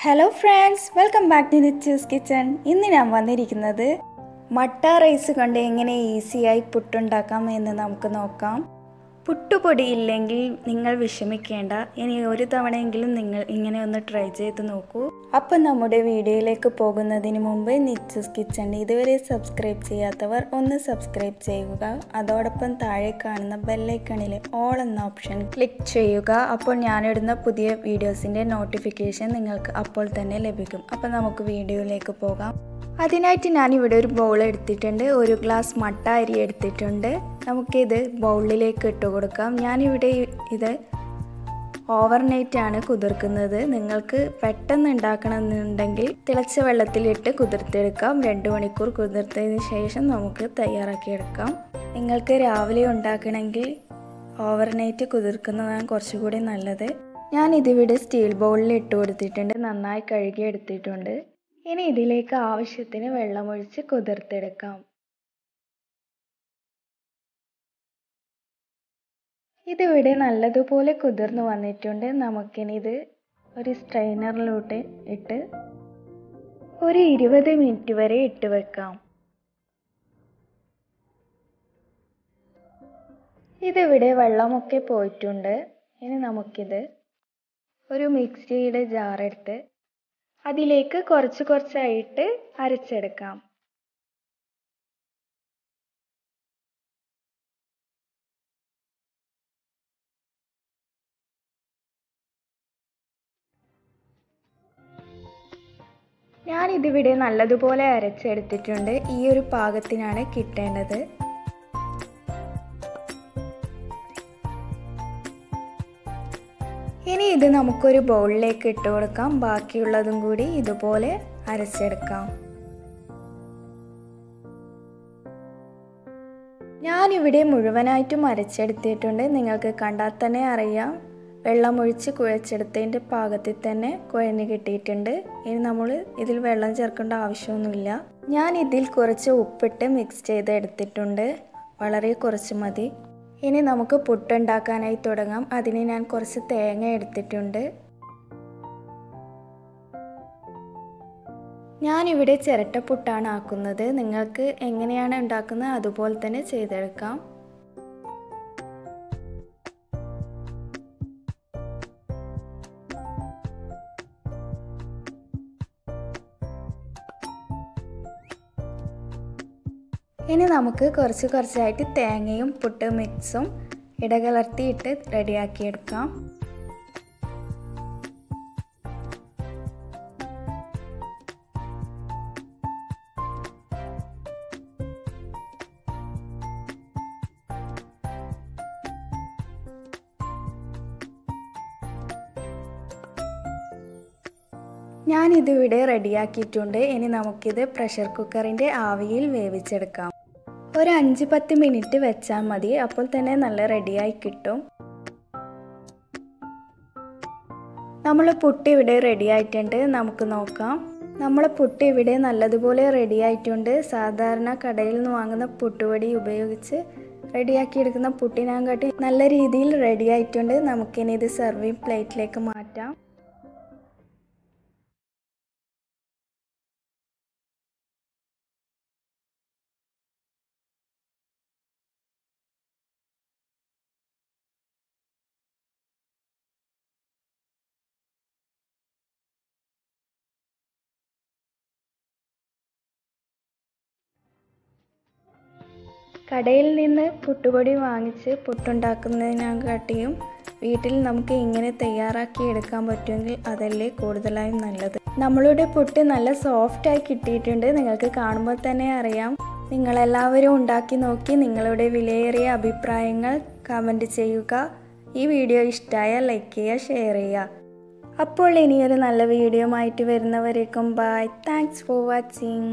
Hello friends welcome back to Nichu's Kitchen ഇന്ന് ഞാൻ വന്നിരിക്കുന്നത് മട്ട റൈസ് കൊണ്ട് എങ്ങനെ ഈസിയായി പുട്ടുണ്ടാക്കാം എന്ന് നമുക്ക് നോക്കാം. പുട്ടുപൊടി ഇല്ലെങ്കിൽ നിങ്ങൾ വിഷമിക്കേണ്ട. ഇനി ഒരു തവണയെങ്കിലും നിങ്ങൾ ഇങ്ങനെ ഒന്ന് ട്രൈ ചെയ്ത് നോക്കൂ. അപ്പം നമ്മുടെ വീഡിയോയിലേക്ക് പോകുന്നതിന് മുമ്പ് നിച്ചസ് കിച്ചൺ ഇതുവരെ സബ്സ്ക്രൈബ് ചെയ്യാത്തവർ ഒന്ന് സബ്സ്ക്രൈബ് ചെയ്യുക. അതോടൊപ്പം താഴെ കാണുന്ന ബെല്ലൈക്കണിലെ ഓൾ എന്ന ഓപ്ഷൻ ക്ലിക്ക് ചെയ്യുക. അപ്പോൾ ഞാനിടുന്ന പുതിയ വീഡിയോസിന്റെ നോട്ടിഫിക്കേഷൻ നിങ്ങൾക്ക് അപ്പോൾ തന്നെ ലഭിക്കും. അപ്പോൾ നമുക്ക് വീഡിയോയിലേക്ക് പോകാം. അതിനായിട്ട് ഞാനിവിടെ ഒരു ബൗൾ എടുത്തിട്ടുണ്ട്. ഒരു ഗ്ലാസ് മട്ട അരി എടുത്തിട്ടുണ്ട്. നമുക്കിത് ബൗളിലേക്ക് ഇട്ട് കൊടുക്കാം. ഞാനിവിടെ ഇത് ഓവർനൈറ്റ് ആണ് കുതിർക്കുന്നത്. നിങ്ങൾക്ക് പെട്ടെന്ന് ഉണ്ടാക്കണമെന്നുണ്ടെങ്കിൽ തിളച്ച വെള്ളത്തിലിട്ട് കുതിർത്തെടുക്കാം. രണ്ട് മണിക്കൂർ കുതിർത്തതിന് ശേഷം നമുക്ക് തയ്യാറാക്കിയെടുക്കാം നിങ്ങൾക്ക് രാവിലെ ഉണ്ടാക്കണമെങ്കിൽ ഓവർനൈറ്റ് കുതിർക്കുന്നതാണ് കുറച്ചുകൂടി നല്ലത്. ഞാൻ ഇതിവിടെ സ്റ്റീൽ ബൗളിൽ ഇട്ട് കൊടുത്തിട്ടുണ്ട്. നന്നായി കഴുകി എടുത്തിട്ടുണ്ട് ഇനി ഇതിലേക്ക് ആവശ്യത്തിന് വെള്ളമൊഴിച്ച് കുതിർത്തെടുക്കാം. ഇതിവിടെ നല്ലതുപോലെ കുതിർന്ന് വന്നിട്ടുണ്ട്. നമുക്കിനിത് ഒരു സ്ട്രെയിനറിലോട്ട് ഇട്ട് ഒരു ഇരുപത് മിനിറ്റ് വരെ ഇട്ട് വെക്കാം. ഇതിവിടെ വെള്ളമൊക്കെ പോയിട്ടുണ്ട്. ഇനി നമുക്കിത് ഒരു മിക്സിയുടെ ജാറെടുത്ത് അതിലേക്ക് കുറച്ച് കുറച്ചായിട്ട് അരച്ചെടുക്കാം. ഞാനിതിവിടെ നല്ലതുപോലെ അരച്ചെടുത്തിട്ടുണ്ട്. ഈ ഒരു പാകത്തിനാണ് കിട്ടേണ്ടത്. ഇനി ഇത് നമുക്കൊരു ബൗളിലേക്ക് ഇട്ട് കൊടുക്കാം. ബാക്കിയുള്ളതും കൂടി ഇതുപോലെ അരച്ചെടുക്കാം. ഞാനിവിടെ മുഴുവനായിട്ടും അരച്ചെടുത്തിട്ടുണ്ട്. നിങ്ങൾക്ക് കണ്ടാൽ തന്നെ അറിയാം. വെള്ളമൊഴിച്ച് കുഴച്ചെടുത്തതിന്റെ പാകത്തിൽ തന്നെ കുഴഞ്ഞ് കിട്ടിയിട്ടുണ്ട്. ഇനി നമ്മൾ ഇതിൽ വെള്ളം ചേർക്കേണ്ട ആവശ്യമൊന്നുമില്ല. ഞാൻ ഇതിൽ കുറച്ച് ഉപ്പിട്ട് മിക്സ് ചെയ്ത് എടുത്തിട്ടുണ്ട് വളരെ കുറച്ച് മതി. ഇനി നമുക്ക് പുട്ടുണ്ടാക്കാനായി തുടങ്ങാം. അതിന് ഞാൻ കുറച്ച് തേങ്ങ എടുത്തിട്ടുണ്ട്. ഞാനിവിടെ ചിരട്ടപ്പുട്ടാണ് ആക്കുന്നത്. നിങ്ങൾക്ക് എങ്ങനെയാണ് ഉണ്ടാക്കുന്നത് അതുപോലെ തന്നെ ചെയ്തെടുക്കാം. ഇനി നമുക്ക് കുറച്ച് കുറച്ചായിട്ട് തേങ്ങയും പുട്ട് മിക്സും ഇടകലർത്തിയിട്ട് റെഡിയാക്കിയെടുക്കാം. ഞാനിതിവിടെ റെഡിയാക്കിയിട്ടുണ്ട്. ഇനി നമുക്കിത് പ്രഷർ കുക്കറിന്റെ ആവിയിൽ വേവിച്ചെടുക്കാം. ഒരു അഞ്ച് പത്ത് മിനിറ്റ് വെച്ചാൽ മതി. അപ്പോൾ തന്നെ നല്ല റെഡിയായി കിട്ടും. നമ്മൾ പുട്ട് ഇവിടെ റെഡി ആയിട്ടുണ്ട്. നമുക്ക് നോക്കാം. നമ്മൾ പുട്ട് ഇവിടെ നല്ലതുപോലെ റെഡി ആയിട്ടുണ്ട്. സാധാരണ കടയിൽ നിന്ന് വാങ്ങുന്ന പുട്ടുപൊടി ഉപയോഗിച്ച് റെഡിയാക്കി എടുക്കുന്ന പുട്ടിനാങ്കാട്ടി നല്ല രീതിയിൽ റെഡി ആയിട്ടുണ്ട്. നമുക്കിനി ഇത് സെർവിങ് പ്ലേറ്റിലേക്ക് മാറ്റാം. കടയിൽ നിന്ന് പുട്ടുപൊടി വാങ്ങിച്ച് പുട്ടുണ്ടാക്കുന്നതിനെക്കാട്ടിയും വീട്ടിൽ നമുക്ക് ഇങ്ങനെ തയ്യാറാക്കി എടുക്കാൻ പറ്റുമെങ്കിൽ അതല്ലേ കൂടുതലായും നല്ലത്. നമ്മളുടെ പുട്ട് നല്ല സോഫ്റ്റായി കിട്ടിയിട്ടുണ്ട്. നിങ്ങൾക്ക് കാണുമ്പോൾ തന്നെ അറിയാം. നിങ്ങളെല്ലാവരും ഉണ്ടാക്കി നോക്കി നിങ്ങളുടെ വിലയേറിയ അഭിപ്രായങ്ങൾ കമന്റ് ചെയ്യുക. ഈ വീഡിയോ ഇഷ്ടമായാൽ ലൈക്ക് ചെയ്യുക ഷെയർ ചെയ്യുക. അപ്പോൾ ഇനിയൊരു നല്ല വീഡിയോ ആയിട്ട് വരുന്നവരേക്കും ബൈ താങ്ക്സ് ഫോർ വാച്ചിങ്